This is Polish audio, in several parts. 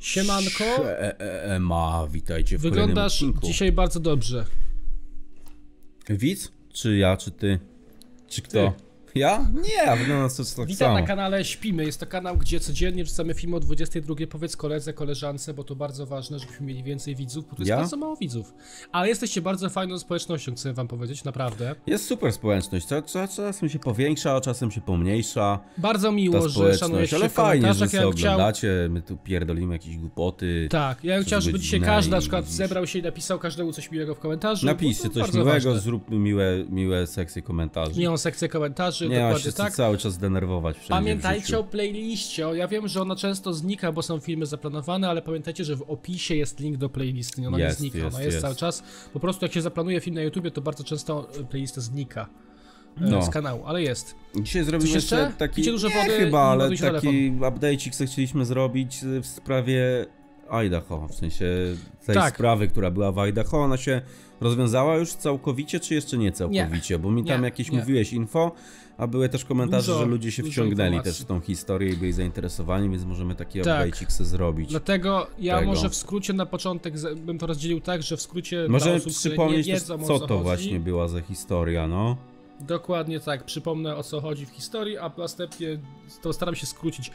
Siemanko. E, e, Ema, witajcie w Wyglądasz dzisiaj bardzo dobrze. Widz? Czy ja, czy ty? Czy kto? Ty. Ja? Nie, wygląda to tak Witam samo. na kanale Śpimy. Jest to kanał, gdzie codziennie wrzucamy film o 22. Powiedz koledze, koleżance, bo to bardzo ważne, żebyśmy mieli więcej widzów, bo tu jest Ja? bardzo mało widzów. Ale jesteście bardzo fajną społecznością, chcę wam powiedzieć, naprawdę. Jest super społeczność, Cza- cza- czasem się powiększa, czasem się pomniejsza Bardzo miło, że szanujecie ale fajnie, że sobie Ja chciał, oglądacie, my tu pierdolimy jakieś głupoty. tak, ja bym chciał, żeby dzisiaj każdy na przykład widzisz. zebrał się i napisał każdemu coś miłego w komentarzu. Napiszcie coś miłego, ważne. zróbmy miłe, miłe sekcje komentarzy. Miłą sekcję komentarzy, Nie dokładnie się tak. cały czas denerwować Pamiętajcie o playliście. O, Ja wiem, że ona często znika, bo są filmy zaplanowane, ale pamiętajcie, że w opisie jest link do playlisty. Ona Jest, nie znika, jest, ona jest, jest. cały czas. Po prostu jak się zaplanuje film na YouTubie, to bardzo często e, playlista znika e, No. z kanału, ale jest. Dzisiaj zrobimy Coś jeszcze? taki, Picie dużo nie wody chyba, ale taki update'ik, co chcieliśmy zrobić y, w sprawie Idaho, w sensie tej Tak. sprawy, która była w Idaho, ona się rozwiązała już całkowicie, czy jeszcze nie całkowicie? Bo mi tam Nie, jakieś nie. mówiłeś info, a były też komentarze, Dużo- że ludzie się wciągnęli informacji. też w tą historię i byli zainteresowani, więc możemy taki Tak. update'ik sobie zrobić. Dlatego ja Tego. może w skrócie na początek bym to rozdzielił tak, że w skrócie Możemy osób, przypomnieć też, wiedzą co to chodzi. właśnie była za historia, no. Dokładnie tak, przypomnę o co chodzi w historii, a następnie to staram się skrócić.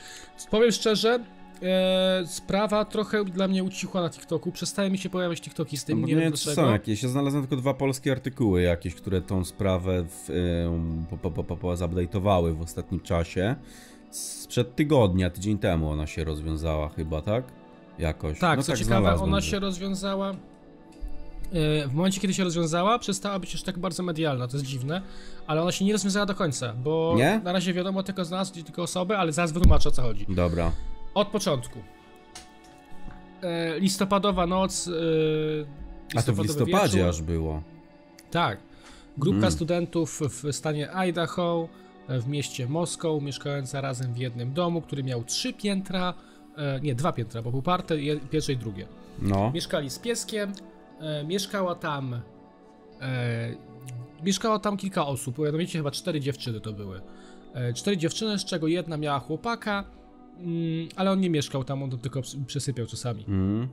Powiem szczerze, e, sprawa trochę dla mnie ucichła na TikToku, przestaje mi się pojawiać TikToki z tym, No bo nie, wiem czy dlaczego. są jakieś. Ja znalazłem tylko dwa polskie artykuły jakieś, które tą sprawę w, ym, po, po, po, po, po zupdate'owały w ostatnim czasie. Sprzed tygodnia, tydzień temu ona się rozwiązała chyba, tak? Jakoś. Tak, no co tak ciekawe, ona że- się rozwiązała. e, W momencie, kiedy się rozwiązała, przestała być już tak bardzo medialna, to jest dziwne, ale ona się nie rozwiązała do końca, bo Nie? na razie wiadomo tylko znalazł tylko osoby, ale zaraz wytłumaczę o co chodzi. Dobra. Od początku. E, listopadowa noc. E, A to w listopadzie wieczór. aż było. Tak. Grupka Mm. studentów w stanie Idaho, e, w mieście Moskow, mieszkająca razem w jednym domu, który miał trzy piętra, e, nie, dwa piętra, bo był parte, pierwsze i drugie. No. Mieszkali z pieskiem, e, mieszkała tam e, mieszkało tam kilka osób, mianowicie chyba cztery dziewczyny to były. Cztery dziewczyny, z czego jedna miała chłopaka, mm, ale on nie mieszkał tam, on to tylko przesypiał czasami. Mm.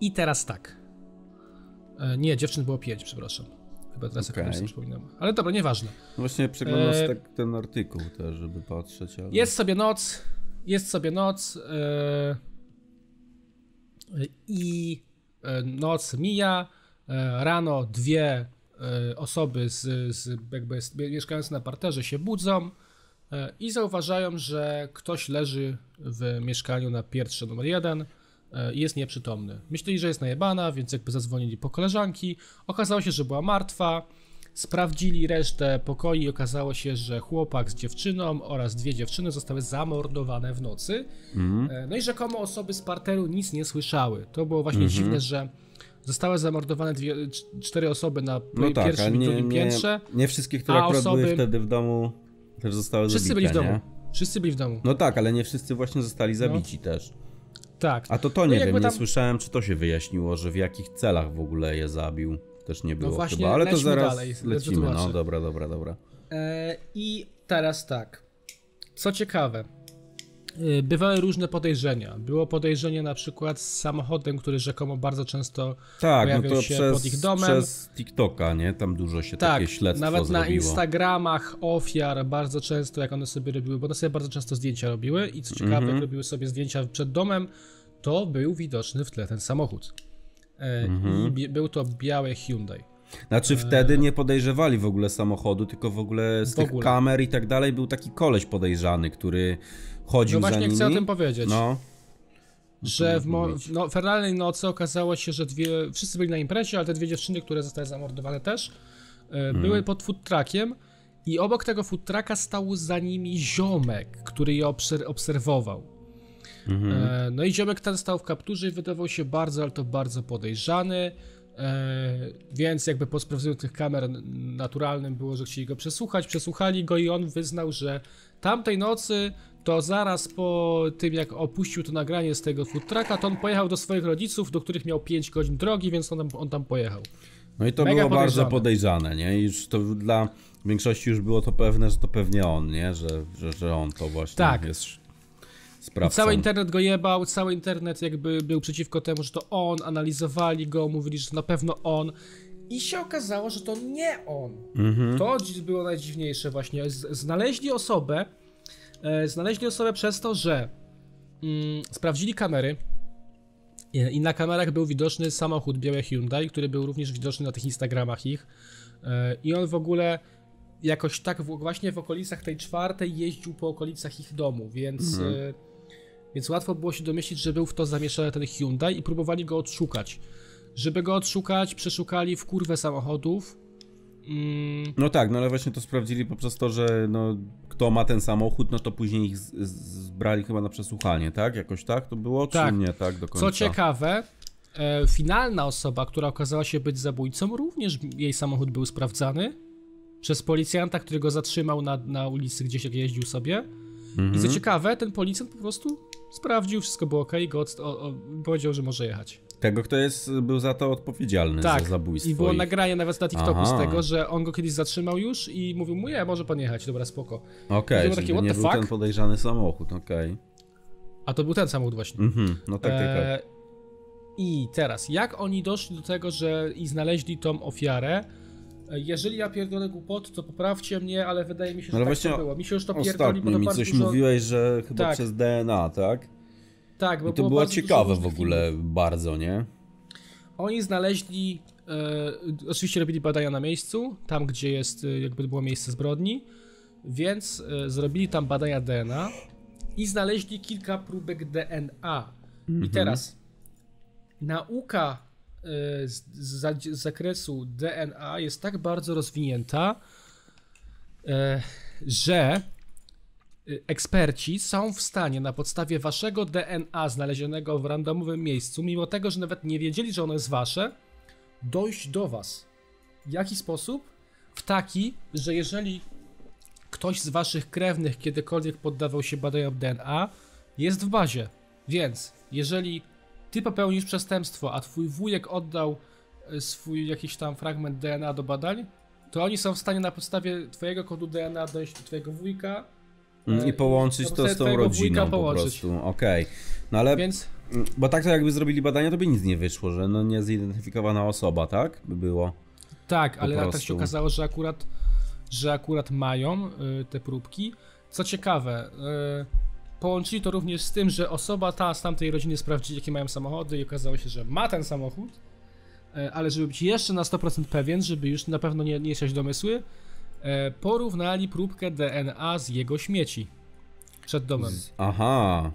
I teraz tak. E, nie, dziewczyn było pięć, przepraszam. Chyba teraz jak sobie przypominam. Ale dobra, nieważne. No Właśnie przeglądam E, tak ten artykuł też, żeby patrzeć, ale... Jest sobie noc, jest sobie noc e, i e, noc mija, e, rano dwie osoby z, z jakby mieszkające na parterze się budzą i zauważają, że ktoś leży w mieszkaniu na piętrze numer jeden e, i jest nieprzytomny. Myśleli, że jest najebana, więc jakby zadzwonili po koleżanki. Okazało się, że była martwa. Sprawdzili resztę pokoi i okazało się, że chłopak z dziewczyną oraz dwie dziewczyny zostały zamordowane w nocy. Mhm. E, No i rzekomo osoby z parteru nic nie słyszały. To było właśnie Mhm. dziwne, że zostały zamordowane dwie, cz- cztery osoby na No tak, pierwszym i nie, drugim nie, piętrze. nie wszystkie, które akurat były osoby- wtedy w domu, też zostały Wszyscy zabite, byli w domu. nie? Wszyscy byli w domu. No tak, ale nie wszyscy właśnie zostali zabici też. Tak. A to to No nie jakby wiem, tam- nie słyszałem, czy to się wyjaśniło, że w jakich celach w ogóle je zabił. Też nie było No właśnie, chyba, ale to zaraz dalej, lecimy. No dobra, dobra, dobra. E, I teraz tak. Co ciekawe, bywały różne podejrzenia. Było podejrzenie na przykład z samochodem, który rzekomo bardzo często Tak, no pojawiał to się przez, pod ich domem. przez TikToka, nie? Tam dużo się Tak, takie śledztwo nawet na zrobiło. Instagramach ofiar bardzo często, jak one sobie robiły, bo one sobie bardzo często zdjęcia robiły i co ciekawe, Mhm. jak robiły sobie zdjęcia przed domem, to był widoczny w tle ten samochód. E, Mhm. Był to biały Hyundai. Znaczy wtedy nie podejrzewali w ogóle samochodu, tylko w ogóle z W tych ogóle. kamer i tak dalej był taki koleś podejrzany, który chodził No za właśnie nimi. chcę o tym powiedzieć. No, że w, w no, feralnej nocy okazało się, że dwie, wszyscy byli na imprezie, ale te dwie dziewczyny, które zostały zamordowane też, e, Mhm. były pod food truckiem i obok tego food trucka stał za nimi ziomek, który je obser- obserwował. Mhm. E, no i ziomek ten stał w kapturze i wydawał się bardzo, ale to bardzo podejrzany. E, więc jakby po sprawdzeniu tych kamer naturalnym było, że chcieli go przesłuchać, przesłuchali go i on wyznał, że tamtej nocy to zaraz po tym jak opuścił to nagranie z tego food trucka, to on pojechał do swoich rodziców, do których miał 5 godzin drogi, więc on tam, on tam pojechał. No i to Mega było bardzo podejrzane. podejrzane, nie? I już to dla większości już było to pewne, że to pewnie on, nie? Że, że, że on to właśnie Tak. jest sprawcą. Cały internet go jebał, cały internet jakby był przeciwko temu, że to on, analizowali go, mówili, że to na pewno on. I się okazało, że to nie on. Mhm. To było najdziwniejsze właśnie. Znaleźli osobę, e, znaleźli osobę przez to, że mm, sprawdzili kamery i, i na kamerach był widoczny samochód biały Hyundai, który był również widoczny na tych Instagramach ich. E, I on w ogóle jakoś tak właśnie w okolicach tej czwartej jeździł po okolicach ich domu, więc, e, więc łatwo było się domyślić, że był w to zamieszany ten Hyundai i próbowali go odszukać. Żeby go odszukać, przeszukali w kurwę samochodów. Mm, No tak, no ale właśnie to sprawdzili poprzez to, że no, kto ma ten samochód, no to później ich z, z, zbrali chyba na przesłuchanie, tak? Jakoś tak to było, Tak. czy nie tak do końca? Co ciekawe, e, finalna osoba, która okazała się być zabójcą, również jej samochód był sprawdzany przez policjanta, który go zatrzymał na, na ulicy gdzieś jak jeździł sobie. Mhm. I co ciekawe, ten policjant po prostu sprawdził, wszystko było ok, go odst- o, o, powiedział, że może jechać. Tego, kto jest, był za to odpowiedzialny, Tak, za zabójstwo. i było ich. nagranie nawet na TikToku Aha. z tego, że on go kiedyś zatrzymał już i mówił mu, nie, może pan jechać, dobra, spoko. Okej, czyli takie, nie był fuck? ten podejrzany samochód, okej. A to był ten samochód właśnie. Mhm, no tak, tak, tak. E, I teraz, jak oni doszli do tego, że i znaleźli tą ofiarę? Jeżeli ja pierdolę głupot, to poprawcie mnie, ale wydaje mi się, że Ale tak właśnie to było. Mi się już to pierdoli, bo to mi coś dużo... mówiłeś, że chyba Tak. przez DNA, tak? Tak, bo I to było dużo ciekawe w ogóle filmów. bardzo, nie? Oni znaleźli, e, oczywiście robili badania na miejscu, tam gdzie jest, e, jakby było miejsce zbrodni, więc e, zrobili tam badania DNA i znaleźli kilka próbek DNA. I teraz nauka z, z, z zakresu DNA jest tak bardzo rozwinięta, e, że e, eksperci są w stanie na podstawie waszego DNA znalezionego w randomowym miejscu, mimo tego, że nawet nie wiedzieli, że ono jest wasze, dojść do was. W jaki sposób? W taki, że jeżeli ktoś z waszych krewnych kiedykolwiek poddawał się badaniom DNA, jest w bazie. Więc jeżeli ty popełnisz przestępstwo, a twój wujek oddał e, swój jakiś tam fragment DNA do badań, to oni są w stanie na podstawie twojego kodu DNA dojść do twojego wujka, Mm, E, I połączyć na to z tą rodziną po połączyć. prostu, okej. No ale, więc bo tak to jakby zrobili badania, to by nic nie wyszło, że no niezidentyfikowana osoba, tak? By było. Tak, ale tak prostu. się okazało, że akurat, że akurat mają y, te próbki. Co ciekawe, y, połączyli to również z tym, że osoba ta z tamtej rodziny sprawdzili, jakie mają samochody i okazało się, że ma ten samochód, y, ale żeby być jeszcze na 100% pewien, żeby już na pewno nie, nie siać domysły, y, porównali próbkę DNA z jego śmieci przed domem. Aha,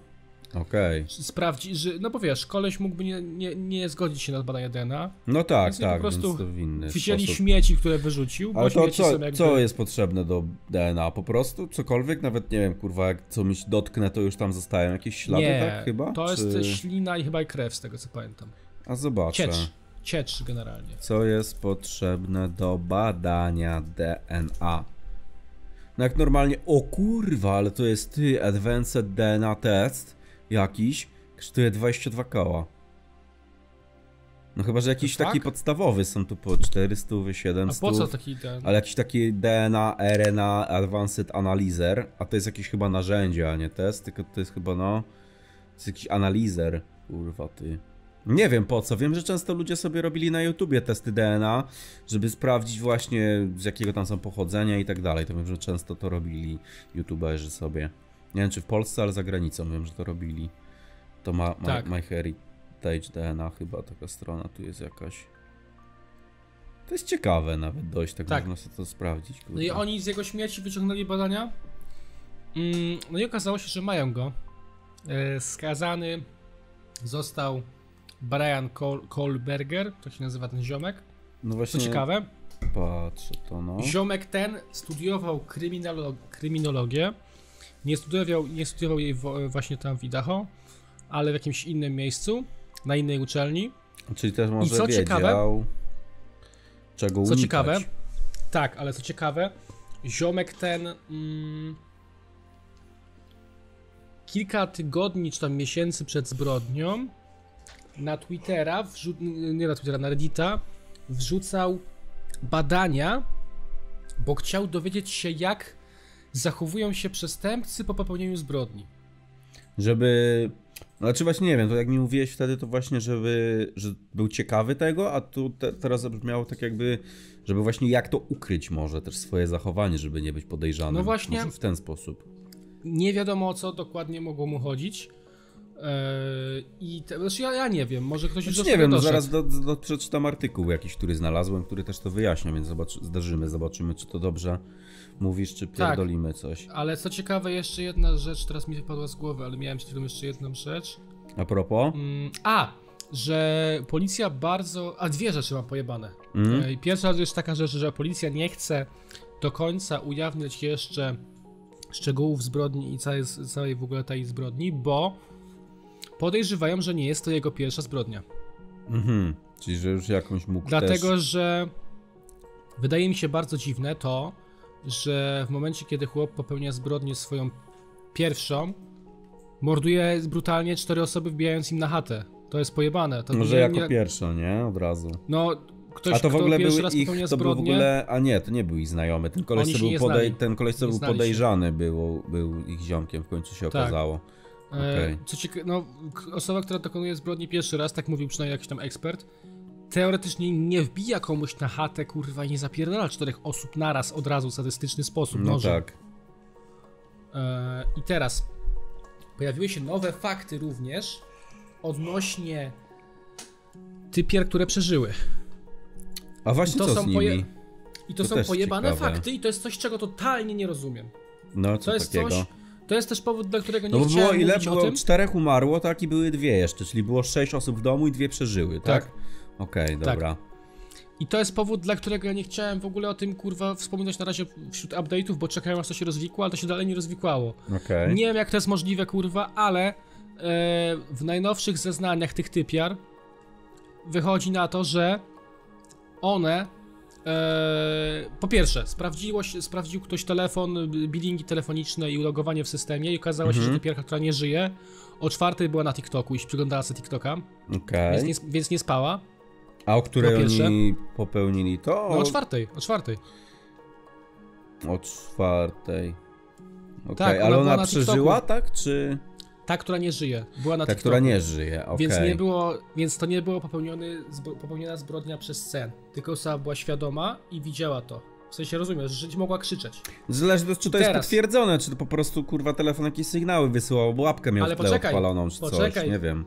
okej. Sprawdzi, że, no bo wiesz, koleś mógłby nie, nie, nie zgodzić się na badania DNA, No tak, Więc tak, po prostu więc wzięli sposób. śmieci, które wyrzucił, bo Ale to co, są jakby... co jest potrzebne do DNA? Po prostu cokolwiek? Nawet nie wiem, kurwa, jak co mi się dotknę, to już tam zostają jakieś ślady, nie, tak chyba? to Czy- jest ślina i chyba i krew, z tego co pamiętam. A zobaczę. Ciecz, ciecz generalnie. Co jest potrzebne do badania DNA? No jak normalnie, o kurwa, ale to jest ty, Advanced DNA Test jakiś, kosztuje 22 koła. No chyba, że jakiś tak? taki podstawowy są tu po 400, A 700. po co taki ten... Ale jakiś taki DNA, RNA, Advanced Analyzer, a to jest jakieś chyba narzędzie, a nie test, tylko to jest chyba no, to jest jakiś analizer, kurwa ty. Nie wiem po co, wiem, że często ludzie sobie robili na YouTubie testy DNA, żeby sprawdzić właśnie z jakiego tam są pochodzenia i tak dalej, to wiem, że często to robili YouTuberzy sobie. Nie wiem czy w Polsce, ale za granicą wiem, że to robili. To ma, ma, Tak. MyHeritage DNA chyba taka strona tu jest jakaś. To jest ciekawe nawet dojść, tak, Tak. można sobie to sprawdzić. No i oni z jego śmieci wyciągnęli badania. Mm, No i okazało się, że mają go. E, Skazany został Brian Kol Kolberger, to się nazywa ten ziomek. No Co właśnie, ciekawe, patrzę to no. Ziomek ten studiował kryminolo- kryminologię. Nie studiował, nie studiował jej właśnie tam w Idaho, ale w jakimś innym miejscu, na innej uczelni. Czyli też może co wiedział, ciekawe- czego Co unikać. ciekawe, tak, ale co ciekawe, ziomek ten mm, kilka tygodni czy tam miesięcy przed zbrodnią na Twittera, nie na Twittera, na Reddita wrzucał badania, bo chciał dowiedzieć się jak zachowują się przestępcy po popełnieniu zbrodni. Żeby... Znaczy właśnie nie wiem, to jak mi mówiłeś wtedy, to właśnie, żeby, że był ciekawy tego, a tu te, teraz zabrzmiało tak jakby, żeby właśnie jak to ukryć może też swoje zachowanie, żeby nie być podejrzanym. No właśnie. Może w ten sposób. Nie wiadomo o co dokładnie mogło mu chodzić. Eee, I te, znaczy ja, ja nie wiem, może ktoś już Znaczy, nie wiem, no zaraz do, do, przeczytam artykuł jakiś, który znalazłem, który też to wyjaśnia, więc zobacz, zdarzymy, zobaczymy, czy to dobrze mówisz, czy pierdolimy tak, coś. Ale co ciekawe, jeszcze jedna rzecz teraz mi wypadła z głowy, ale miałem przed chwilą jeszcze jedną rzecz. A propos? Mm, a, że policja bardzo. A dwie rzeczy mam pojebane. Mm. Pierwsza rzecz jest taka rzecz, że policja nie chce do końca ujawniać jeszcze szczegółów zbrodni i całej, całej w ogóle tej zbrodni, bo podejrzewają, że nie jest to jego pierwsza zbrodnia. Mhm, czyli że już jakąś mógł Dlatego, też... że wydaje mi się bardzo dziwne to, że w momencie, kiedy chłop popełnia zbrodnię swoją pierwszą, morduje brutalnie cztery osoby, wbijając im na chatę. To jest pojebane. To Może jako nie... pierwsza, nie? Od razu. No, ktoś, a to w ogóle był ich, to był w ogóle, a nie, to nie był ich znajomy. Ten koleś, co był, podej, ten koleś, co był podejrzany, był, był ich ziomkiem, w końcu się tak. okazało. E, okay. Co ciekawe, no, osoba, która dokonuje zbrodni pierwszy raz, tak mówił przynajmniej jakiś tam ekspert, teoretycznie nie wbija komuś na chatę, kurwa, i nie zapierdala czterech osób naraz od razu w sadystyczny sposób. No może. tak. E, I teraz pojawiły się nowe fakty również odnośnie typier, które przeżyły. A właśnie to co są z nimi? I to, to są pojebane ciekawe. fakty i to jest coś, czego totalnie nie rozumiem. No, co to jest takiego? coś, to jest też powód, dla którego nie no, chciałem było ile? Było czterech umarło, tak? I były dwie jeszcze, czyli było sześć osób w domu i dwie przeżyły, tak? tak. Okej, okay, dobra. Tak. I to jest powód, dla którego ja nie chciałem w ogóle o tym kurwa wspominać na razie wśród update'ów, bo czekałem aż to się rozwikło, ale to się dalej nie rozwikłało. Okay. Nie wiem jak to jest możliwe kurwa, ale e, w najnowszych zeznaniach tych typiar wychodzi na to, że one e, po pierwsze, sprawdziło się, sprawdził ktoś telefon, billingi telefoniczne i ulogowanie w systemie i okazało się, mhm. że typiarka, która nie żyje, o czwartej była na TikToku i przyglądała sobie TikToka, okay. więc, nie, więc nie spała. A o której oni popełnili to? No o czwartej, o czwartej. O czwartej. Okay. Tak, ale ona, ona przeżyła, tak? Czy. Ta, która nie żyje. Była na Ta, która nie żyje, okay. Więc nie było, więc to nie było popełniony, popełniona zbrodnia przez sen. Tylko osoba była świadoma i widziała to. W sensie rozumiesz, że mogła krzyczeć. Zależy czy to jest potwierdzone, czy to po prostu kurwa telefon jakieś sygnały wysyłał, bo łapkę miał Ale w tle poczekaj, odpaloną, czy poczekaj. coś, nie wiem.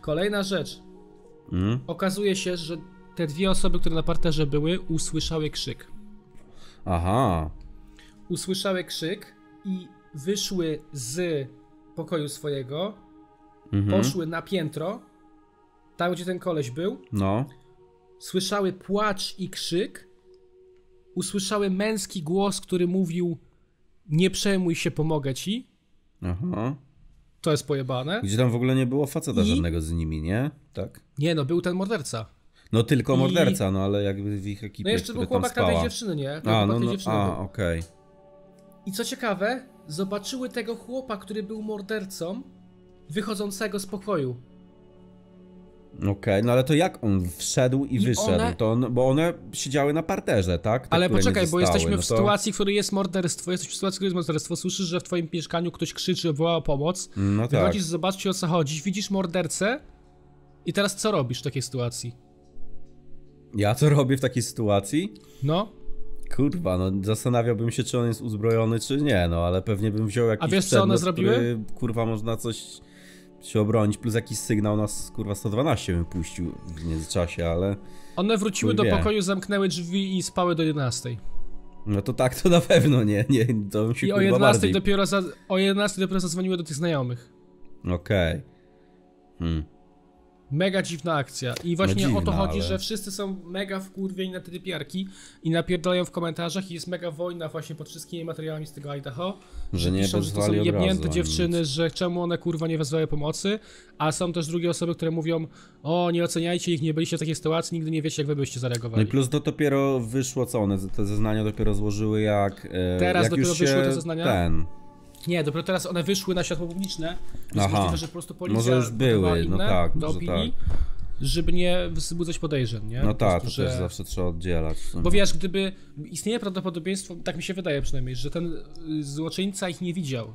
Kolejna rzecz. Mm? Okazuje się, że te dwie osoby, które na parterze były, usłyszały krzyk. Aha. Usłyszały krzyk i wyszły z pokoju swojego, mhm. poszły na piętro, tam gdzie ten koleś był. No. Słyszały płacz i krzyk. Usłyszały męski głos, który mówił: Nie przejmuj się, pomogę ci. Aha. To jest pojebane. Gdzie tam w ogóle nie było faceta I... żadnego z nimi, nie? Tak? Nie, no był ten morderca. No tylko I... morderca, no ale jakby w ich ekipie, No jeszcze był chłopak tam tej dziewczyny, nie? Ten a, no, no, a, okej. Okay. I co ciekawe, zobaczyły tego chłopa, który był mordercą, wychodzącego z pokoju. Okej, okay, no ale to jak on wszedł i, I wyszedł? One... To on, bo one siedziały na parterze, tak? Te, ale poczekaj, bo jesteśmy no to... w sytuacji, w której jest morderstwo. Jesteśmy w sytuacji, w której jest morderstwo. Słyszysz, że w twoim mieszkaniu ktoś krzyczy, woła o pomoc. No Wychodzisz, tak. zobaczyć o co chodzi. Widzisz mordercę i teraz co robisz w takiej sytuacji? Ja co robię w takiej sytuacji? No. Kurwa, no zastanawiałbym się, czy on jest uzbrojony, czy nie, no ale pewnie bym wziął jakiś A wiesz, co one zrobiły? Który, kurwa, można coś się obronić, plus jakiś sygnał nas, kurwa, 112 bym puścił w międzyczasie, ale... One wróciły do pokoju, zamknąły drzwi i spały do 11. No to tak, to na pewno nie, nie, to się I o 11 bardziej... dopiero za, o 11 dopiero zadzwoniły do tych znajomych. Okej. Okay. Hmm. Mega dziwna akcja. I właśnie no dziwna, o to chodzi, ale... że wszyscy są mega wkurwieni na te typiarki i napierdalają w komentarzach i jest mega wojna właśnie pod wszystkimi materiałami z tego Idaho. Że nie piszą, że to są jebnięte dziewczyny, że czemu one kurwa nie wezwały pomocy, a są też drugie osoby, które mówią o nie oceniajcie ich, nie byliście w takiej sytuacji, nigdy nie wiecie jak wy byście zareagowali. No i plus to dopiero wyszło co one, te zeznania dopiero złożyły jak... E, Teraz jak dopiero wyszły te zeznania? Ten nie, dopiero teraz one wyszły na światło publiczne. Jest Aha. możliwe, że po prostu policja Może już były, no tak, do opinii, tak. żeby nie wzbudzać podejrzeń, nie? No tak, to że... też zawsze trzeba oddzielać. Bo wiesz, gdyby istnieje prawdopodobieństwo, tak mi się wydaje przynajmniej, że ten y, złoczyńca ich nie widział.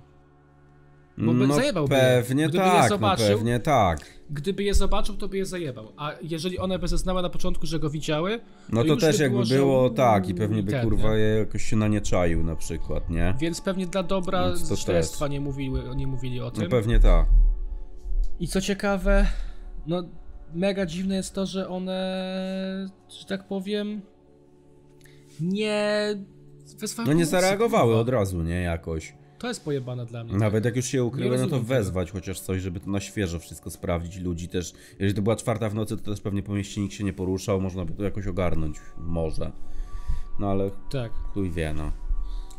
Bo No zajebałby je. pewnie Gdyby tak, je zobaczył, no pewnie tak. Gdyby je zobaczył, to by je zajebał. A jeżeli one by zeznały na początku, że go widziały, No to już też by jakby było, że- było tak i pewnie by ten, kurwa je jakoś się na nie czaił na przykład, nie? więc pewnie dla dobra to śledztwa nie mówili, nie mówili o No tym. pewnie tak. I co ciekawe, no mega dziwne jest to, że one, że tak powiem, nie No nie zareagowały od razu, nie? Jakoś. To jest pojebane dla mnie. Nawet jak już się ukryły, no to rozumiem tego. wezwać chociaż coś, żeby to na świeżo wszystko sprawdzić. Ludzi też. Jeżeli to była czwarta w nocy, to też pewnie po mieście nikt się nie poruszał, można by to jakoś ogarnąć. Może. No ale Tak. chuj wie, no.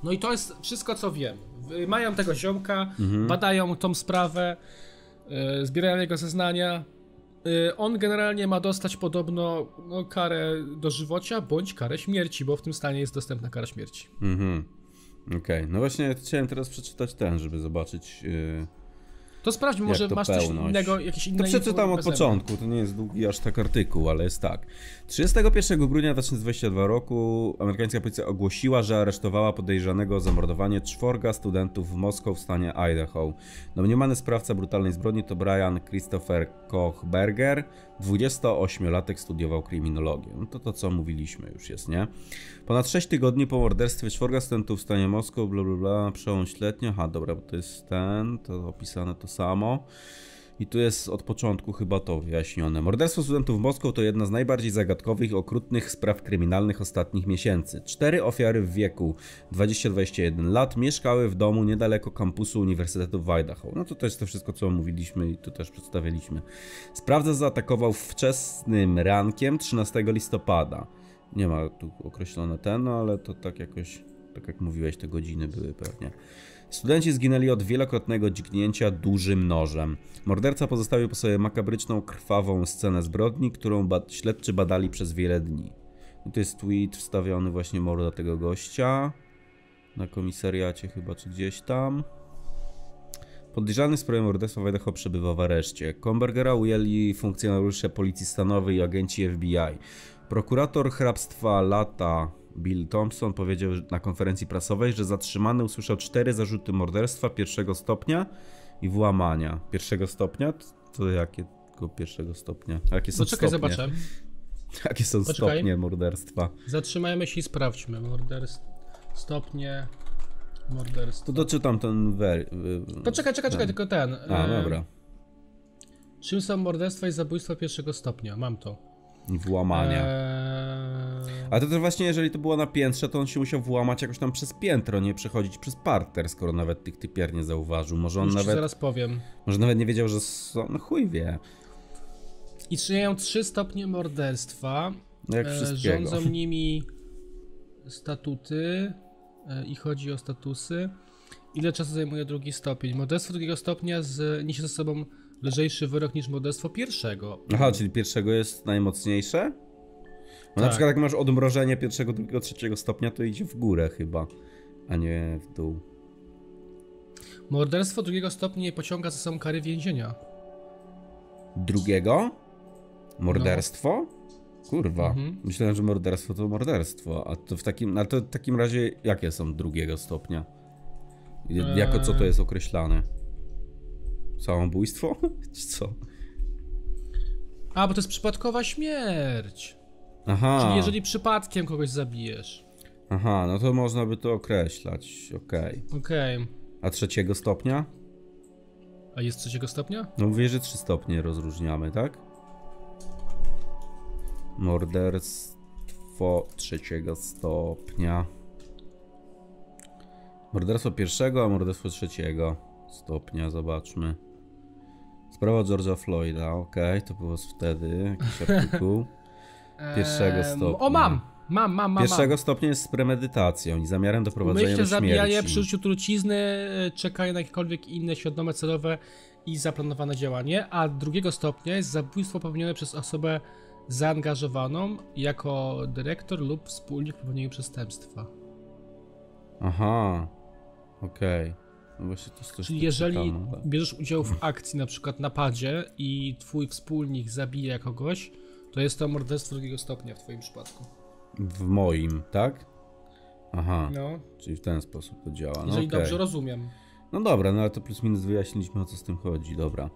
No i to jest wszystko, co wiem. W- Mają tego ziomka, Mhm. badają tą sprawę, yy, zbierają jego zeznania. Yy, on generalnie ma dostać podobno no, karę dożywocia bądź karę śmierci, bo w tym stanie jest dostępna kara śmierci. Mhm. Okej, no właśnie chciałem teraz przeczytać ten, żeby zobaczyć. Yy... To sprawdź, może to masz coś pełność? innego, jakieś inne To przeczytam od początku, to nie jest długi aż tak artykuł, ale jest tak. 31 grudnia 2022 roku amerykańska policja ogłosiła, że aresztowała podejrzanego o zamordowanie czworga studentów w Moskau w stanie Idaho. Domniemany sprawca brutalnej zbrodni to Brian Christopher Kochberger, 28-latek studiował kryminologię. No to to co mówiliśmy już jest, nie? Ponad 6 tygodni po morderstwie czworga studentów w stanie Moskau, bla bla bla, przełącz letni, aha dobra, bo to jest ten, to opisane to samo. I tu jest od początku chyba to wyjaśnione. Morderstwo studentów w Moskau to jedna z najbardziej zagadkowych i okrutnych spraw kryminalnych ostatnich miesięcy. Cztery ofiary w wieku 20-21 lat mieszkały w domu niedaleko kampusu Uniwersytetu w Idaho. No to też to wszystko, co omówiliśmy i tu też przedstawiliśmy. Sprawca zaatakował wczesnym rankiem 13 listopada. Nie ma tu określone ten, no ale to tak jakoś, tak jak mówiłeś, te godziny były pewnie. Studenci zginęli od wielokrotnego dźgnięcia dużym nożem. Morderca pozostawił po sobie makabryczną, krwawą scenę zbrodni, którą ba śledczy badali przez wiele dni. I to jest tweet wstawiony właśnie morda tego gościa. Na komisariacie chyba, czy gdzieś tam. Podejrzany w sprawie morderstwa w Idaho przebywa w areszcie. Kombergera ujęli funkcjonariusze policji stanowej i agenci FBI. Prokurator hrabstwa lata Bill Thompson powiedział na konferencji prasowej, że zatrzymany usłyszał cztery zarzuty morderstwa pierwszego stopnia i włamania. Pierwszego stopnia? To jakiego pierwszego stopnia? Jakie są Poczekaj, stopnie? zobaczę. Jakie są Poczekaj. stopnie morderstwa? Zatrzymajmy się i sprawdźmy. Morderstwo. Stopnie. Morderstwo. To doczytam ten wer... Poczekaj, czekaj, czekaj, tylko ten. A, e, dobra. Czym są morderstwa i zabójstwo pierwszego stopnia? Mam to. Włamania. Eee, A to też właśnie, jeżeli to było na piętrze, to on się musiał włamać jakoś tam przez piętro, nie przechodzić przez parter, skoro nawet tych typiar nie zauważył. Może on już nawet, zaraz powiem. może nawet nie wiedział, że są, no chuj wie. Istnieją trzy stopnie morderstwa. Jak E, wszystkiego. Rządzą nimi statuty e, i chodzi o statusy. Ile czasu zajmuje drugi stopień? Morderstwo drugiego stopnia z, niesie ze sobą lżejszy wyrok niż morderstwo pierwszego. Aha, czyli pierwszego jest najmocniejsze? Bo na Tak. przykład jak masz odmrożenie pierwszego, drugiego, trzeciego stopnia, to idzie w górę chyba, a nie w dół. Morderstwo drugiego stopnia pociąga za sobą kary więzienia. Drugiego? Morderstwo? Kurwa. Mhm. Myślałem, że morderstwo to morderstwo. A to w takim, a to w takim razie jakie są drugiego stopnia? I- Jako co to jest określane? Samobójstwo? Czy co? A, bo to jest przypadkowa śmierć. Aha. Czyli jeżeli przypadkiem kogoś zabijesz. Aha, no to można by to określać. Okej. Okej. A trzeciego stopnia? A jest trzeciego stopnia? No mówię, że trzy stopnie rozróżniamy, tak? Morderstwo trzeciego stopnia. Morderstwo pierwszego, a morderstwo trzeciego stopnia, zobaczmy. Sprawa George'a Floyda, okej, to było wtedy jakiś artykuł. Pierwszego stopnia. O, mam! Mam, mam, mam. Pierwszego mam. stopnia jest z premedytacją i zamiarem doprowadzenia Umyślnie do zabijanie śmierci. przy użyciu trucizny, e, czekanie na jakiekolwiek inne świadome, celowe i zaplanowane działanie, a drugiego stopnia jest zabójstwo popełnione przez osobę zaangażowaną jako dyrektor lub wspólnik w popełnieniu przestępstwa. Aha, okej. No właśnie to jest Czyli jeżeli ale- bierzesz udział w akcji, na przykład napadzie i twój wspólnik zabija kogoś, to jest to morderstwo drugiego stopnia w twoim przypadku. W moim, tak? Aha, No, czyli w ten sposób to działa. No jeżeli okej. dobrze rozumiem. No dobra, no ale to plus minus wyjaśniliśmy o co z tym chodzi, dobra.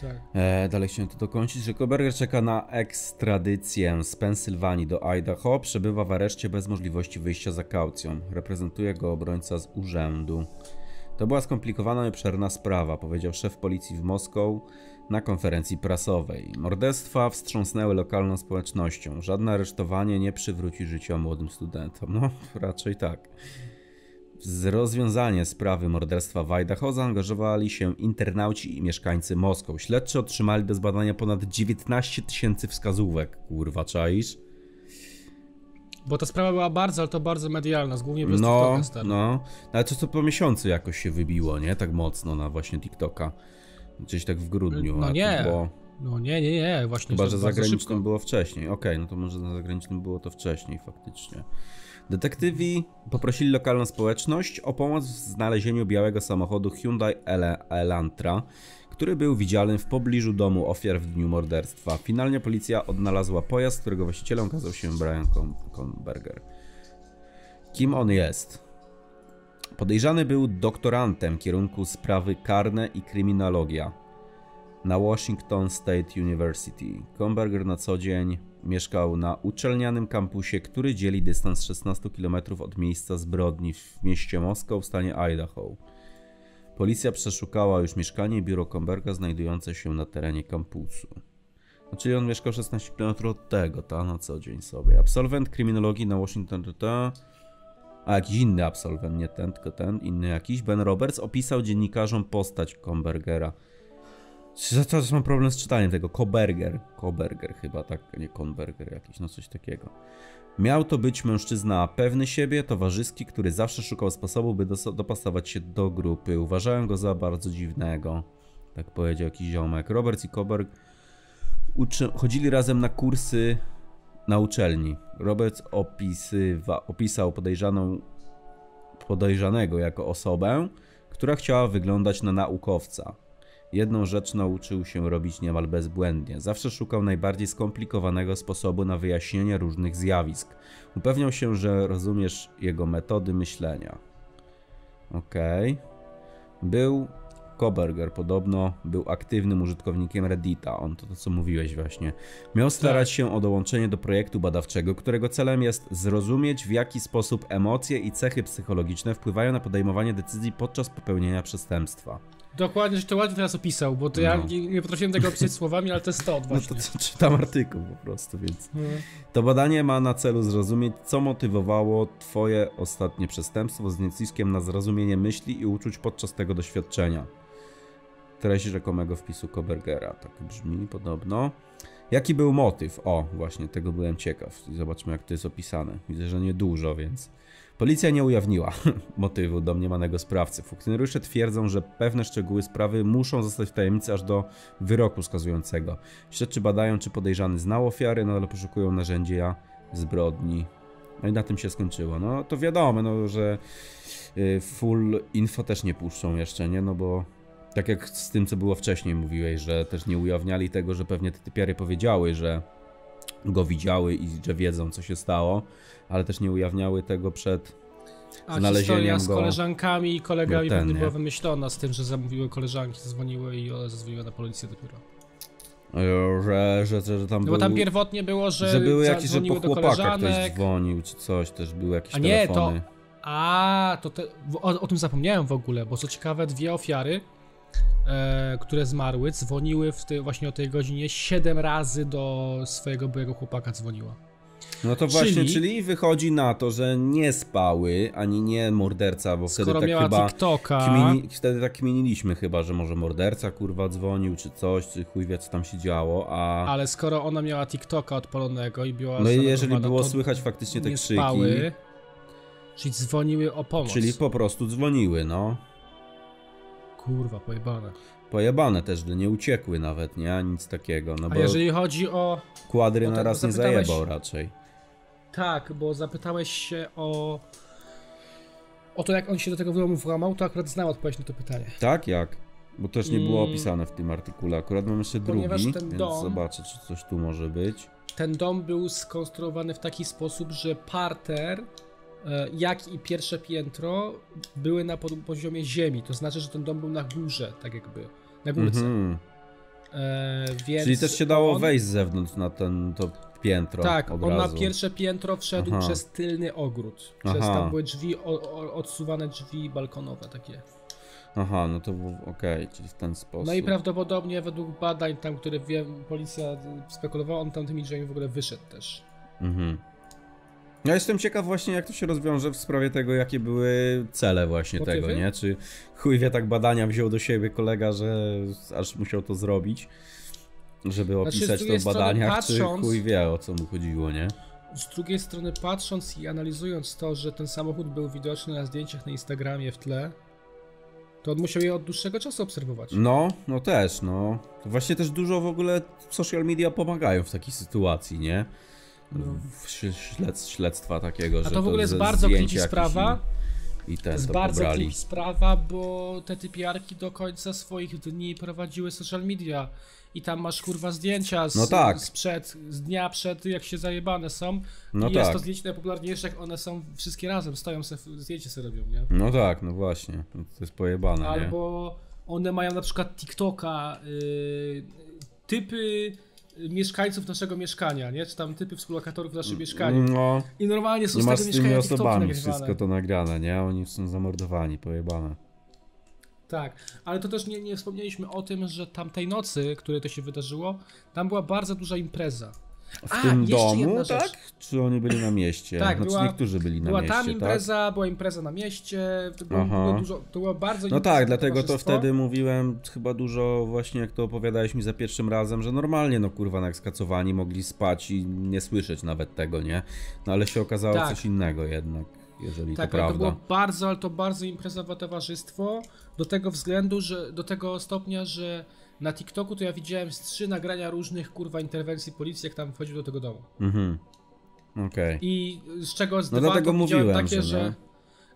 Tak. E, dalej chciałem to dokończyć, że Koberger czeka na ekstradycję z Pensylwanii do Idaho, przebywa w areszcie bez możliwości wyjścia za kaucją. Reprezentuje go obrońca z urzędu. To była skomplikowana i obszerna sprawa, powiedział szef policji w Moskau na konferencji prasowej. Morderstwa wstrząsnęły lokalną społecznością. Żadne aresztowanie nie przywróci życia młodym studentom. No, raczej tak. Z rozwiązanie sprawy morderstwa w Idaho zaangażowali się internauci i mieszkańcy Moskwy. Śledczy otrzymali do zbadania ponad 19 tysięcy wskazówek. Kurwa, czaisz? Bo ta sprawa była bardzo, ale to bardzo medialna, głównie przez No, TikToka stary. no. Ale to co po miesiącu jakoś się wybiło, nie? Tak mocno na właśnie TikToka. Gdzieś tak w grudniu. No nie. Było... No nie, nie, nie, właśnie Chyba, że zagranicznym szybko. było wcześniej. Okej, no to może na zagranicznym było to wcześniej faktycznie. Detektywi poprosili lokalną społeczność o pomoc w znalezieniu białego samochodu Hyundai Ele- Elantra, który był widziany w pobliżu domu ofiar w dniu morderstwa. Finalnie policja odnalazła pojazd, którego właścicielem okazał się Brian Kon- Konberger. Kim on jest? Podejrzany był doktorantem kierunku sprawy karne i kryminologia na Washington State University. Komberger na co dzień mieszkał na uczelnianym kampusie, który dzieli dystans 16 km od miejsca zbrodni w mieście Moskwa w stanie Idaho. Policja przeszukała już mieszkanie i biuro Komberga znajdujące się na terenie kampusu. No, czyli on mieszkał 16 km od tego, ta na co dzień sobie. Absolwent kryminologii na Washington ta, a jakiś inny absolwent, nie ten, tylko ten, inny jakiś, Ben Roberts, opisał dziennikarzom postać Kombergera. Cały mam problem z czytaniem tego. Koberger. Koberger chyba, tak, nie Konberger jakiś, no coś takiego. Miał to być mężczyzna pewny siebie, towarzyski, który zawsze szukał sposobu, by dopasować się do grupy. Uważałem go za bardzo dziwnego. Tak powiedział jakiś ziomek. Roberts i Koberg uczy- chodzili razem na kursy na uczelni. Roberts opisywa- opisał podejrzaną, podejrzanego jako osobę, która chciała wyglądać na naukowca. Jedną rzecz nauczył się robić niemal bezbłędnie. Zawsze szukał najbardziej skomplikowanego sposobu na wyjaśnienie różnych zjawisk. Upewniał się, że rozumiesz jego metody myślenia. Okej. Był Koberger, podobno był aktywnym użytkownikiem Reddita. On to, to co mówiłeś właśnie. Miał starać Tak. się o dołączenie do projektu badawczego, którego celem jest zrozumieć w jaki sposób emocje i cechy psychologiczne wpływają na podejmowanie decyzji podczas popełnienia przestępstwa. Dokładnie, że to ładnie teraz opisał, bo to ja No. nie, nie potrafiłem tego opisać słowami, ale to jest to No właśnie. to czytam artykuł po prostu, więc. No. To badanie ma na celu zrozumieć, co motywowało Twoje ostatnie przestępstwo z naciskiem na zrozumienie myśli i uczuć podczas tego doświadczenia. Treść rzekomego wpisu Kobergera. Tak brzmi podobno. Jaki był motyw? O, właśnie, tego byłem ciekaw. Zobaczmy, jak to jest opisane. Widzę, że niedużo, więc. Policja nie ujawniła motywu domniemanego sprawcy. Funkcjonariusze twierdzą, że pewne szczegóły sprawy muszą zostać w tajemnicy aż do wyroku skazującego. Śledczy badają, czy podejrzany znał ofiary, no ale poszukują narzędzia zbrodni. No i na tym się skończyło. No to wiadomo, no, że y, full info też nie puszczą jeszcze, nie? No bo tak jak z tym, co było wcześniej mówiłeś, że też nie ujawniali tego, że pewnie te typiary powiedziały, że go widziały i że wiedzą, co się stało, ale też nie ujawniały tego przed A znalezieniem historia z go. koleżankami i kolegami No ten, pewnie nie? była wymyślona z tym, że zamówiły koleżanki, zadzwoniły i one zadzwoniły na policję dopiero. e, że, że, że, że tam No był, bo tam pierwotnie było, że, że były jakieś, że po chłopaka ktoś dzwonił, czy coś, też były jakieś A nie, to- telefony. A, to te, o, o tym zapomniałem w ogóle, bo co ciekawe, dwie ofiary, e, które zmarły, dzwoniły w tej, właśnie o tej godzinie 7 razy do swojego byłego chłopaka dzwoniła. No to właśnie, Czyli- czyli wychodzi na to, że nie spały, ani nie morderca, bo wtedy tak chyba TikToka, kmini, wtedy tak kminiliśmy chyba, że może morderca kurwa dzwonił, czy coś, czy chuj wie co tam się działo, a ale skoro ona miała TikToka odpalonego i była no i jeżeli było słychać faktycznie te nie krzyki, spały, czyli dzwoniły o pomoc. czyli po prostu dzwoniły, no. Kurwa, pojebane. Pojebane też, że nie uciekły nawet, nie? Nic takiego, no A bo jeżeli chodzi o... kwadry na raz nie zajebał raczej. Tak, bo zapytałeś się o... O to, jak on się do tego wyłomu włamał, to akurat znam odpowiedź na to pytanie. Tak? Jak? Bo też nie było Mm. opisane w tym artykule. Akurat mam jeszcze Ponieważ drugi, więc dom- zobaczę, czy coś tu może być. Ten dom był skonstruowany w taki sposób, że parter jak i pierwsze piętro były na poziomie ziemi. To znaczy, że ten dom był na górze, tak jakby, na górce. Mm -hmm. e, więc Czyli też się dało on... wejść z zewnątrz na ten, to piętro. Tak, on razu. na pierwsze piętro wszedł Aha. przez tylny ogród. Przez Aha. tam były drzwi, o, o, odsuwane drzwi balkonowe takie. Aha, no to okej, okay, czyli w ten sposób. No i prawdopodobnie według badań tam, które wie, policja spekulowała, on tam tymi drzwiami w ogóle wyszedł też. Mhm. Ja jestem ciekaw właśnie jak to się rozwiąże w sprawie tego, jakie były cele właśnie Motywy? tego, nie? Czy chuj wie tak badania wziął do siebie kolega, że aż musiał to zrobić, żeby znaczy, opisać znaczy, to w badaniach, patrząc, czy chuj wie o co mu chodziło, nie? Z drugiej strony patrząc i analizując to, że ten samochód był widoczny na zdjęciach na Instagramie w tle, to on musiał je od dłuższego czasu obserwować. No, no też, no. To właśnie też dużo w ogóle social media pomagają w takiej sytuacji, nie? No. Śled, śledztwa takiego, A że to w ogóle jest bardzo creepy sprawa. I, i ten jest bardzo creepy sprawa, bo te typiarki do końca swoich dni prowadziły social media i tam masz kurwa zdjęcia z, no tak. sprzed, z dnia przed jak się zajebane są no i tak. jest to zdjęcie najpopularniejsze jak one są wszystkie razem, stoją se, zdjęcie sobie robią, nie? No tak, no właśnie, to jest pojebane, Albo nie? one mają na przykład TikToka, yy, typy mieszkańców naszego mieszkania, nie? Czy tam typy współlokatorów w naszym mieszkaniu. No. I normalnie są z tego z tymi osobami wszystko to nagrane, nie? Oni są zamordowani, pojebane. Tak, ale to też nie, nie wspomnieliśmy o tym, że tamtej nocy, której to się wydarzyło, tam była bardzo duża impreza. W A, tym domu, tak? Czy oni byli na mieście? Tak, znaczy, była, niektórzy byli na była mieście, tam impreza, tak? była impreza na mieście, to było, było, dużo, to było bardzo No tak, dlatego to wtedy mówiłem chyba dużo właśnie, jak to opowiadałeś mi za pierwszym razem, że normalnie, no kurwa, jak skacowani mogli spać i nie słyszeć nawet tego, nie? No ale się okazało tak. coś innego jednak jeżeli tak, to prawda. Tak, to było bardzo, ale to bardzo imprezowe towarzystwo, do tego względu, że do tego stopnia, że na TikToku to ja widziałem z trzy nagrania różnych kurwa interwencji policji, jak tam wchodził do tego domu. Mhm. Okej. Okay. I z czego z no dwa to mówiłem, takie, że, że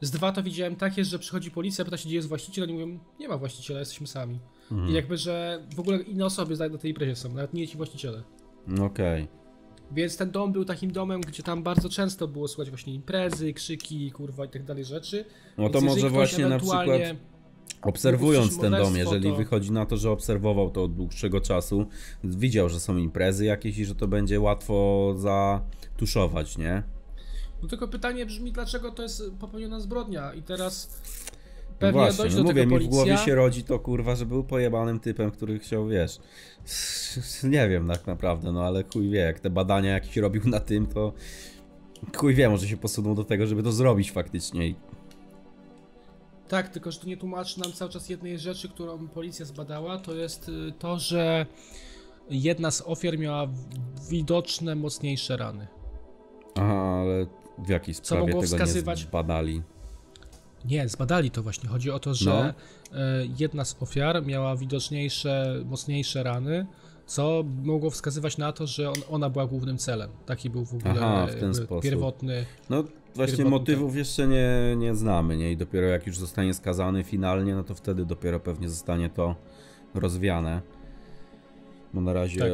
z dwa to widziałem takie, że przychodzi policja, pyta się gdzie jest właściciel, oni mówią, nie ma właściciela, jesteśmy sami. Mhm. I jakby, że w ogóle inne osoby na tej imprezie są, nawet nie ci właściciele. Okej. Okay. Więc ten dom był takim domem, gdzie tam bardzo często było słychać właśnie imprezy, krzyki, kurwa i tak dalej rzeczy. No to może właśnie na przykład obserwując ten dom, jeżeli to... wychodzi na to, że obserwował to od dłuższego czasu, widział, że są imprezy jakieś i że to będzie łatwo zatuszować, nie? No tylko pytanie brzmi, dlaczego to jest popełniona zbrodnia i teraz no pewnie no właśnie, no mówię, mi w głowie się rodzi to kurwa, że był pojebanym typem, który chciał, wiesz, nie wiem tak naprawdę, no ale chuj wie, jak te badania jakieś robił na tym, to chuj wie, może się posunął do tego, żeby to zrobić faktycznie. Tak, tylko że to nie tłumaczy nam cały czas jednej rzeczy, którą policja zbadała, to jest y, to, że jedna z ofiar miała widoczne, mocniejsze rany. Aha, ale w jakiej sprawie Co mogło tego wskazywać... nie zbadali? Nie, zbadali to właśnie. Chodzi o to, że no. E, jedna z ofiar miała widoczniejsze, mocniejsze rany, co mogło wskazywać na to, że on, ona była głównym celem. Taki był w ogóle Aha, w ten sposób. pierwotny. No właśnie motywów jeszcze nie, nie znamy, nie? I dopiero jak już zostanie skazany finalnie, no to wtedy dopiero pewnie zostanie to rozwiane. Bo na razie tak.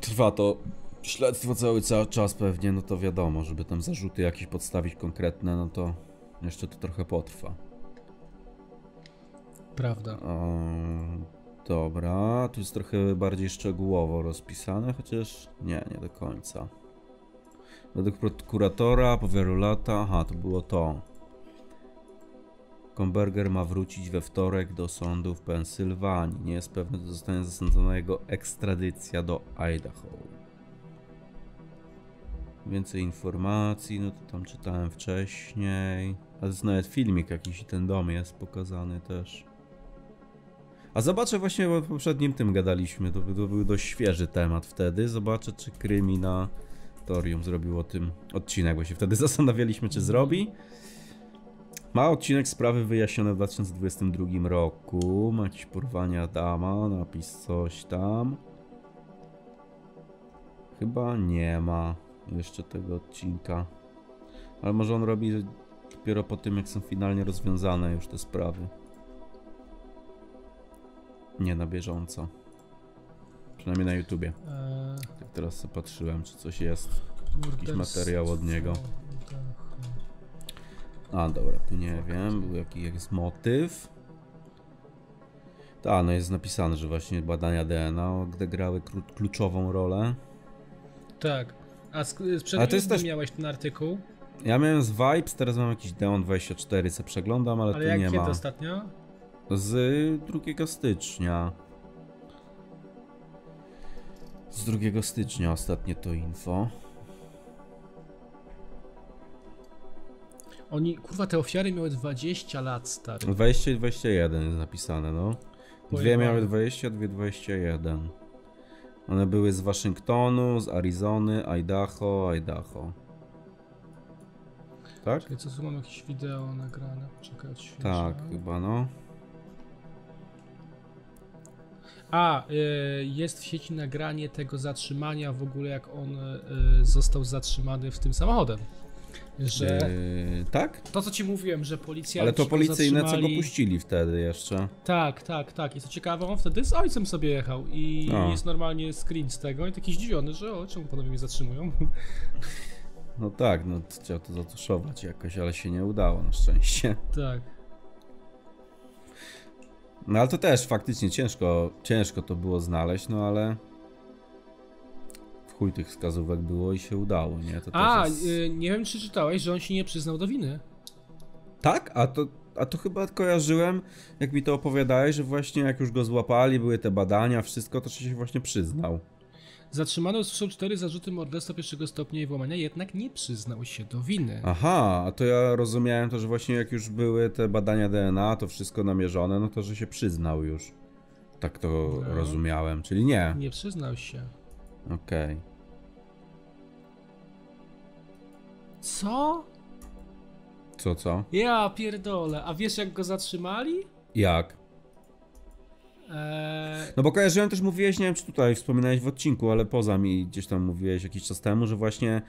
trwa to śledztwo cały, cały czas pewnie, no to wiadomo, żeby tam zarzuty jakieś podstawić konkretne, no to jeszcze to trochę potrwa. Prawda. O, dobra, tu jest trochę bardziej szczegółowo rozpisane, chociaż nie, nie do końca. Według prokuratora po wielu latach, aha, to było to. Komberger ma wrócić we wtorek do sądu w Pensylwanii. Nie jest pewny, że zostanie zasądzona jego ekstradycja do Idaho. Więcej informacji, no to tam czytałem wcześniej. A jest nawet filmik jakiś i ten dom jest pokazany też. A zobaczę właśnie, bo w poprzednim tym gadaliśmy, to, to był dość świeży temat wtedy. Zobaczę, czy Kryminatorium zrobił o tym odcinek, bo się wtedy zastanawialiśmy, czy zrobi. Ma odcinek sprawy wyjaśnione w 2022 roku. Ma jakieś porwania dama, napis coś tam. Chyba nie ma jeszcze tego odcinka. Ale może on robi dopiero po tym, jak są finalnie rozwiązane już te sprawy. Nie na bieżąco. Przynajmniej na YouTubie. Eee... Tak teraz patrzyłem, czy coś jest. Jakiś materiał od niego. A, dobra, tu nie wiem, był jaki jest motyw. Tak, no jest napisane, że właśnie badania DNA odegrały kluczową rolę. Tak. A sprzed Ale to jest też- miałeś ten artykuł? Ja miałem z Vibes, teraz mam jakiś Deon 24, co przeglądam, ale, Ale tu jak nie kiedy ma. ostatnio? Z 2 stycznia. Z 2 stycznia ostatnie to info. Oni, kurwa, te ofiary miały 20 lat, stary. 20 i 21 jest napisane, no. Dwie miały 20, dwie 21. One były z Waszyngtonu, z Arizony, Idaho, Idaho. Tak? Czekaj, co tu mam jakieś wideo nagrane? Czekaj, odświeżę. Tak, chyba no. A, y, jest w sieci nagranie tego zatrzymania w ogóle, jak on y, został zatrzymany w tym samochodem. Że Yy, tak? to, co ci mówiłem, że policja. Ale to policyjne, co go puścili wtedy jeszcze. Tak, tak, tak. I co ciekawe, on wtedy z ojcem sobie jechał i No. jest normalnie screen z tego i taki zdziwiony, że o, czemu panowie mnie zatrzymują? No tak, no chciał to zatuszować jakoś, ale się nie udało na szczęście. tak. No ale to też faktycznie ciężko, ciężko to było znaleźć, no ale w chuj tych wskazówek było i się udało, nie? To A, jest... y, nie wiem, czy czytałeś, że on się nie przyznał do winy. Tak? A to, a to chyba kojarzyłem, jak mi to opowiadałeś, że właśnie jak już go złapali, były te badania, wszystko, to się właśnie przyznał. Zatrzymano usłyszał cztery zarzuty morderstwa pierwszego stopnia i włamania, jednak nie przyznał się do winy. Aha, a to ja rozumiałem to, że właśnie jak już były te badania DNA, to wszystko namierzone, no to że się przyznał już. Tak to No. rozumiałem, czyli nie. Nie przyznał się. Okej. Co? Co, co? Ja pierdolę. A wiesz jak go zatrzymali? Jak? Eee, No bo kojarzyłem też, mówiłeś, nie wiem czy tutaj wspominałeś w odcinku, ale poza mi gdzieś tam mówiłeś jakiś czas temu, że właśnie,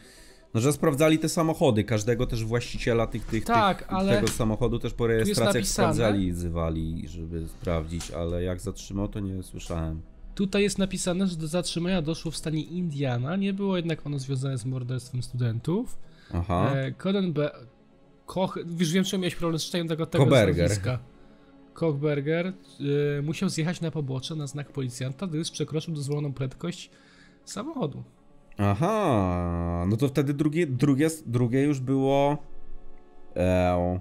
no że sprawdzali te samochody, każdego też właściciela tych, tych, Tak, tych ale tego samochodu też po rejestracjach sprawdzali, zywali, żeby sprawdzić, ale jak zatrzymał to nie słyszałem. tutaj jest napisane, że do zatrzymania doszło w stanie Indiana. Nie było jednak ono związane z morderstwem studentów. Aha. Eee, Conan Be... Koch... Już wiem, czy miałeś problem z czytaniem tego, tego Koberger. nazwiska. Kochberger e, musiał zjechać na pobocze na znak policjanta, gdyż przekroczył dozwoloną prędkość samochodu. Aha, no to wtedy drugie, drugie, drugie już było. E,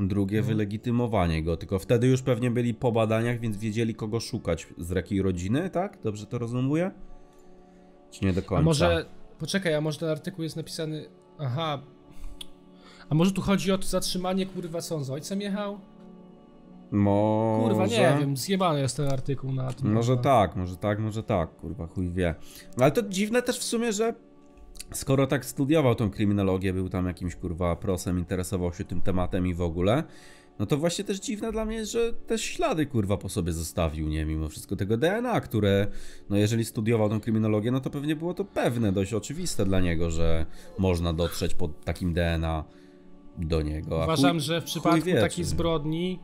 drugie No. wylegitymowanie go, tylko wtedy już pewnie byli po badaniach, więc wiedzieli kogo szukać. Z jakiej rodziny, tak? Dobrze to rozumuję? Czy nie do końca? A może. Poczekaj, a może ten artykuł jest napisany. Aha. A może tu chodzi o to zatrzymanie, kurwa, co on z ojcem jechał? Może... Kurwa, nie wiem, zjebany jest ten artykuł na tym. Może kurwa. tak, może tak, może tak, kurwa, chuj wie. No ale to dziwne też w sumie, że skoro tak studiował tą kryminologię, był tam jakimś kurwa prosem, interesował się tym tematem i w ogóle, no to właśnie też dziwne dla mnie jest, że te ślady kurwa po sobie zostawił, nie, mimo wszystko tego DNA, które, no jeżeli studiował tą kryminologię, no to pewnie było to pewne, dość oczywiste dla niego, że można dotrzeć pod takim DNA do niego. A Uważam, chuj- że w przypadku wie, takiej czy- zbrodni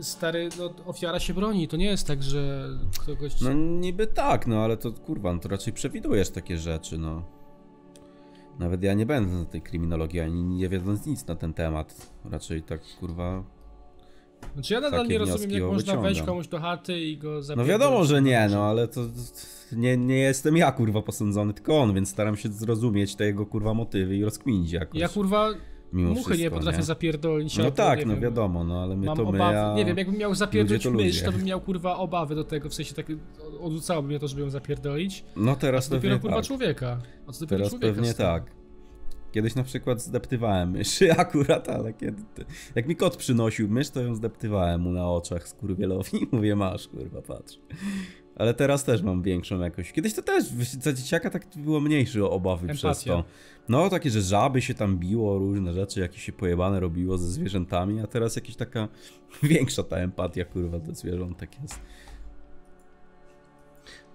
stary, no, ofiara się broni. To nie jest tak, że kogoś. No niby tak, no ale to kurwa, no to raczej przewidujesz takie rzeczy, no. Nawet ja nie będę na tej kryminologii, ani nie wiedząc nic na ten temat. Raczej tak, kurwa. Znaczy ja nadal nie rozumiem, jak można wyciągam. wejść komuś do chaty i go No zapierdolić. wiadomo, że nie, no ale to, to nie, nie jestem ja kurwa posądzony, tylko on, więc staram się zrozumieć te jego kurwa motywy i rozkminić jakoś. Ja kurwa mimo muchy wszystko, nie potrafię zapierdolić. No tak, nie no wiem, wiadomo, no ale my Mam to my, obawy, a... nie wiem, jakbym miał zapierdolić to mysz, ludzie. to bym miał kurwa obawy do tego, w sensie tak odrzucałoby mnie to, żeby ją zapierdolić. No A teraz to dopiero kurwa tak. człowieka. A dopiero Teraz człowieka pewnie tak. Kiedyś na przykład zdeptywałem myszy akurat, ale kiedy... Jak mi kot przynosił mysz, to ją zdeptywałem mu na oczach skurwielowi. Mówię, masz, kurwa, patrz. Ale teraz też mam większą jakoś. Kiedyś to też za dzieciaka tak było mniejsze obawy Empatia. przez to. No, takie, że żaby się tam biło, różne rzeczy, jakieś się pojebane robiło ze zwierzętami, a teraz jakaś taka większa ta empatia, kurwa, do zwierzątek jest.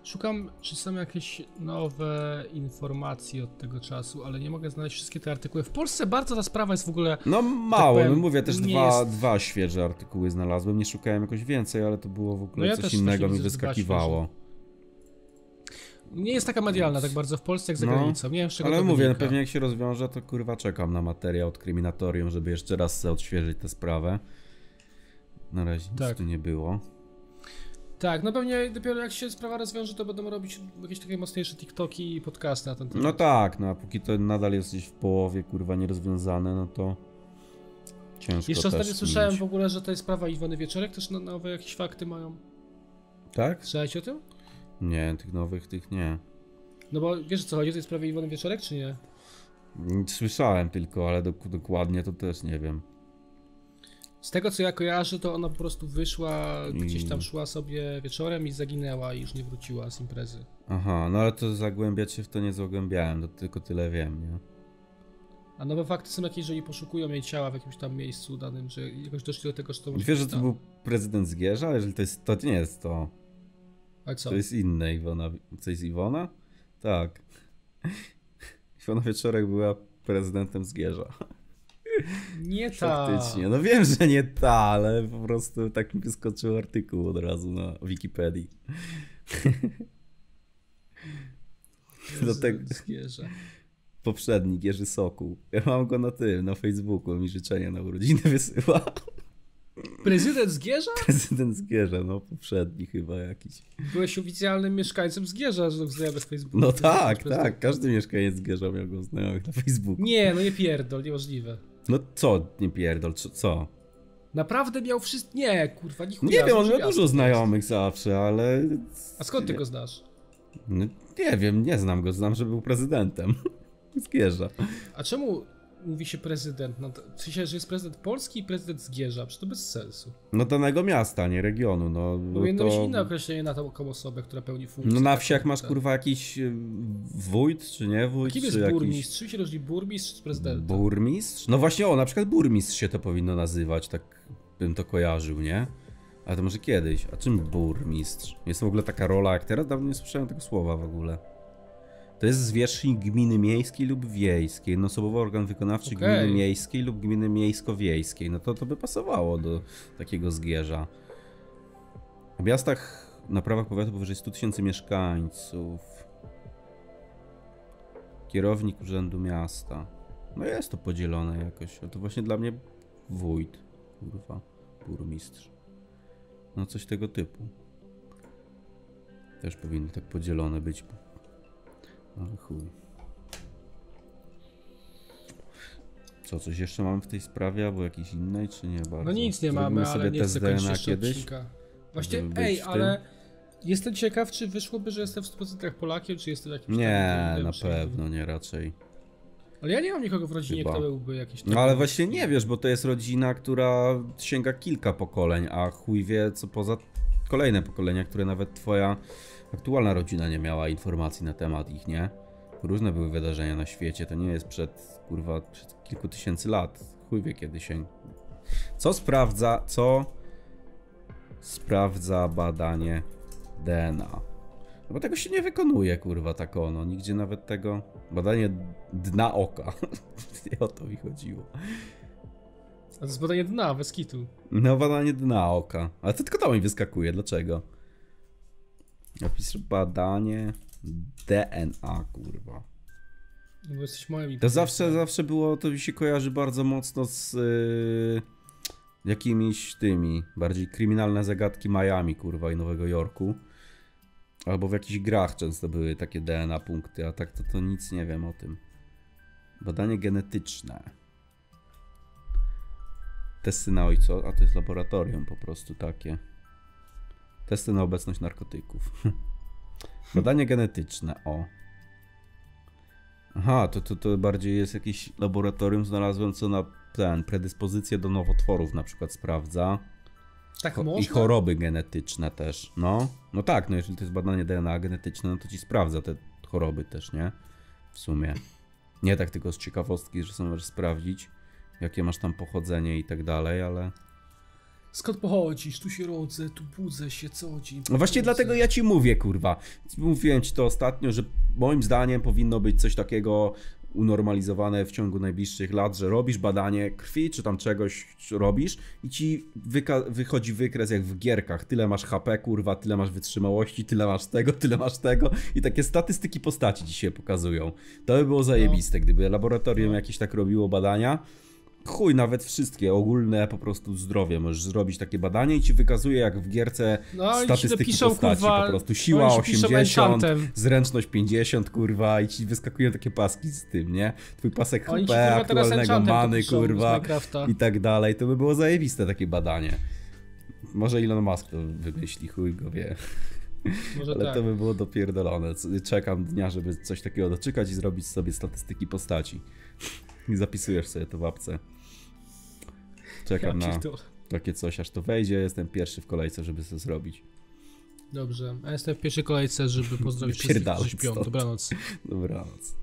Szukam, czy są jakieś nowe informacje od tego czasu, ale nie mogę znaleźć wszystkie te artykuły. W Polsce bardzo ta sprawa jest w ogóle. No mało, powiem, no mówię też dwa, jest- dwa świeże artykuły znalazłem, nie szukałem jakoś więcej, ale to było w ogóle No ja coś też innego mi wyskakiwało. Nie jest taka medialna tak bardzo w Polsce jak za no, granicą. Nie wiem, z Ale mówię, wynika. pewnie jak się rozwiąże, to kurwa czekam na materiał od kryminatorium, żeby jeszcze raz odświeżyć tę sprawę. Na razie nic Tak. tu nie było. Tak, no pewnie dopiero jak się sprawa rozwiąże, to będą robić jakieś takie mocniejsze TikToki i podcasty na ten temat. No tak, no a póki to nadal jest gdzieś w połowie, kurwa, nierozwiązane, no to ciężko Jeszcze ostatnio słyszałem w ogóle, że to jest sprawa Iwony Wieczorek, też no- nowe jakieś fakty mają. Tak? Słyszałeś o tym? Nie, tych nowych, tych nie. No bo wiesz co chodzi o tej sprawie Iwony Wieczorek, czy nie? Słyszałem tylko, ale dok- dokładnie to też nie wiem. Z tego co ja kojarzę, to ona po prostu wyszła, gdzieś tam szła sobie wieczorem i zaginęła i już nie wróciła z imprezy. Aha, no ale to zagłębiać się w to nie zagłębiałem, to tylko tyle wiem, nie? A nowe fakty są jakieś, że jej poszukują jej ciała w jakimś tam miejscu danym, że jakoś doszli do tego, że to Wiesz, że to był prezydent Zgierza? Jeżeli to jest, to nie jest to. Ale co? To jest inne Iwona. Co jest Iwona? Tak. Iwona Wieczorek była prezydentem Zgierza. Nie ta. Faktycznie. No wiem, że nie ta, ale po prostu tak mi wyskoczył artykuł od razu na Wikipedii. do tego- Zwierzę. Poprzedni, Jerzy Sokół. Ja mam go na tym, na Facebooku, mi życzenia na urodziny wysyła. Prezydent Zgierza? Prezydent Zgierza, no poprzedni chyba jakiś. Byłeś oficjalnym mieszkańcem Zgierza, że znajomych z Facebooku. No tak, tak, każdy mieszkaniec Zgierza miał go znajomych na Facebooku. Nie, no nie pierdol, niemożliwe. No co, nie pierdol, co? co? Naprawdę miał wszystko... Nie, kurwa, nie chuja, Nie wiem, on miał dużo znajomych zawsze, ale... A skąd ty go znasz? No, nie wiem, nie znam go, znam, że był prezydentem. Zgierza. A czemu mówi się prezydent? No to, w sensie, że jest prezydent Polski i prezydent Zgierza, przecież to bez sensu. No danego miasta, nie regionu, no. Powinno to... być inne określenie na taką osobę, która pełni funkcję. No na taką, wsiach masz tak. kurwa jakiś y, wójt, czy nie wójt, Kim czy jest jakiś... burmistrz? Czym się różni burmistrz z prezydentem? Burmistrz? No właśnie, o, na przykład burmistrz się to powinno nazywać, tak bym to kojarzył, nie? Ale to może kiedyś. A czym burmistrz? Jest w ogóle taka rola jak teraz? Dawno nie słyszałem tego słowa w ogóle. To jest zwierzchnik gminy miejskiej lub wiejskiej, jednoosobowy organ wykonawczy Okej. gminy miejskiej lub gminy miejsko-wiejskiej. No to to by pasowało do takiego zgierza. W miastach na prawach powiatu powyżej 100 tysięcy mieszkańców. Kierownik urzędu miasta. No jest to podzielone jakoś. A to właśnie dla mnie wójt. Kurwa. Burmistrz. No coś tego typu. Też powinno tak podzielone być. Ale chuj. Co, coś jeszcze mamy w tej sprawie, albo jakiejś innej, czy nie bardzo? No nic nie Zrobimy mamy, sobie ale nie chcę kończyć jeszcze kiedyś? odcinka. Właśnie, ej, ale jestem ciekaw, czy wyszłoby, że jestem w 100% Polakiem, czy jestem jakimś Nie, tam, na pewno, nie raczej. Ale ja nie mam nikogo w rodzinie, Chyba. kto byłby jakiś No ale właśnie nie wiesz, bo to jest rodzina, która sięga kilka pokoleń, a chuj wie co poza kolejne pokolenia, które nawet twoja aktualna rodzina nie miała informacji na temat ich, nie? Różne były wydarzenia na świecie, to nie jest przed, kurwa, przed kilku tysięcy lat. Chuj wie kiedy się... Co sprawdza, co sprawdza badanie DNA? No bo tego się nie wykonuje, kurwa, tak ono. Nigdzie nawet tego... Badanie dna oka. nie o to mi chodziło. A to jest badanie dna, bez kitu. No, badanie dna oka. Ale to tylko to mi wyskakuje. Dlaczego? Opis badanie DNA, kurwa. No bo jesteś moim To zawsze, zawsze było, to mi się kojarzy bardzo mocno z yy, jakimiś tymi, bardziej kryminalne zagadki Miami, kurwa, i Nowego Jorku. Albo w jakichś grach często były takie DNA punkty, a tak to, to nic nie wiem o tym. Badanie genetyczne. Testy na ojco, a to jest laboratorium po prostu takie. Testy na obecność narkotyków. Badanie genetyczne, o. Aha, to, to, to bardziej jest jakieś laboratorium znalazłem, co na ten, predyspozycję do nowotworów na przykład sprawdza. Tak Cho- można? I choroby genetyczne też, no. No tak, no jeżeli to jest badanie DNA genetyczne, no to ci sprawdza te choroby też, nie? W sumie. Nie tak tylko z ciekawostki, że sobie możesz sprawdzić, jakie masz tam pochodzenie i tak dalej, ale... Skąd pochodzisz? Tu się rodzę, tu budzę się, co dzień. No właśnie dlatego ja ci mówię, kurwa. Mówiłem ci to ostatnio, że moim zdaniem powinno być coś takiego unormalizowane w ciągu najbliższych lat, że robisz badanie krwi, czy tam czegoś robisz i ci wychodzi wykres jak w gierkach. Tyle masz HP, kurwa, tyle masz wytrzymałości, tyle masz tego, tyle masz tego i takie statystyki postaci ci się pokazują. To by było zajebiste, gdyby laboratorium jakieś tak robiło badania, chuj, nawet wszystkie, ogólne po prostu zdrowie. Możesz zrobić takie badanie i ci wykazuje jak w gierce No statystyki dopiszą, postaci. kurwa, po prostu siła oni ci piszą 80, enchantem. zręczność 50, kurwa, i ci wyskakują takie paski z tym, nie? Twój pasek HP, aktualnego many, kurwa, i tak dalej. To by było zajebiste takie badanie. Może Elon Musk to wymyśli, chuj go wie. Może Ale tak. to by było dopierdolone. Czekam dnia, żeby coś takiego doczekać i zrobić sobie statystyki postaci. I zapisujesz sobie to w apce. Czekam na takie coś, aż to wejdzie. Jestem pierwszy w kolejce, żeby to zrobić. Dobrze, a jestem w pierwszej kolejce, żeby pozdrowić wszystkich, którzy śpią. stąd. Dobranoc. Dobranoc.